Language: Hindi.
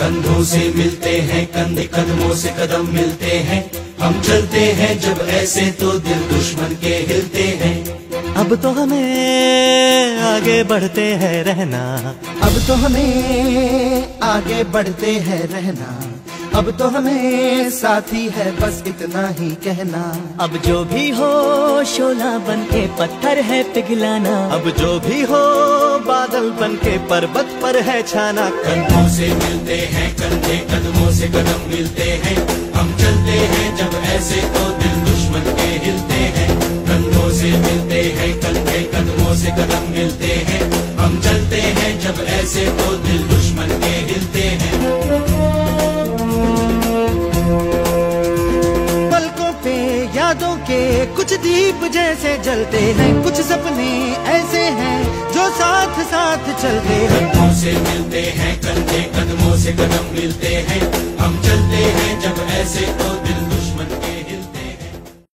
कंधों से मिलते हैं कंधे कदमों से कदम मिलते हैं। हम चलते हैं जब ऐसे तो दिल दुश्मन के हिलते हैं। अब तो हमें आगे बढ़ते हैं रहना। अब तो हमें आगे बढ़ते हैं रहना। अब तो हमें साथी है बस इतना ही कहना। अब जो भी हो शोला बन के पत्थर है पिघलाना। अब जो भी हो बादल बन के पर्वत पर है छाना। कंधों से मिलते हैं कंधे कदमों से कदम मिलते हैं। हम चलते हैं जब ऐसे तो दिल दुश्मन के हिलते हैं। कंधों से मिलते हैं कंधे कदमों से कदम मिलते हैं। हम चलते हैं जब ऐसे तो यादों के कुछ दीप जैसे जलते हैं। कुछ सपने ऐसे हैं जो साथ साथ चलते हैं। कदमों से मिलते हैं कंधे कदमों से कदम मिलते हैं। हम चलते हैं जब ऐसे तो